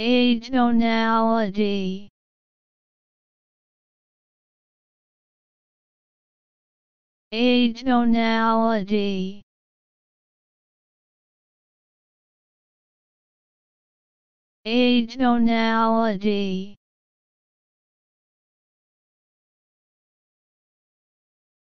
Atonality Atonality Atonality